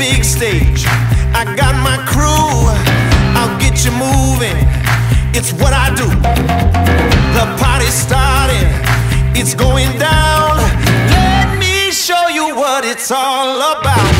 Big stage. I got my crew. I'll get you moving. It's what I do. The party's starting. It's going down. Let me show you what it's all about.